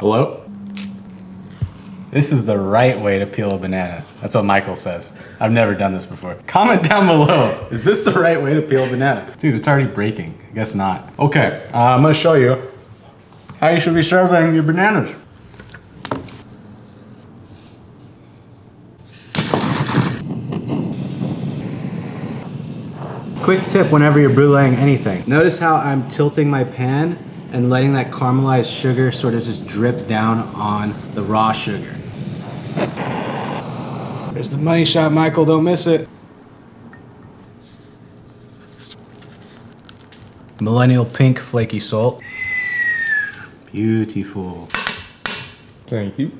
Hello? This is the right way to peel a banana. That's what Michael says. I've never done this before. Comment down below. Is this the right way to peel a banana? Dude, it's already breaking. I guess not. Okay, uh, I'm gonna show you how you should be serving your bananas. Quick tip whenever you're bruleeing anything. Notice how I'm tilting my pan and letting that caramelized sugar sort of just drip down on the raw sugar. There's the money shot, Michael, don't miss it. Millennial pink flaky salt. Beautiful. Thank you.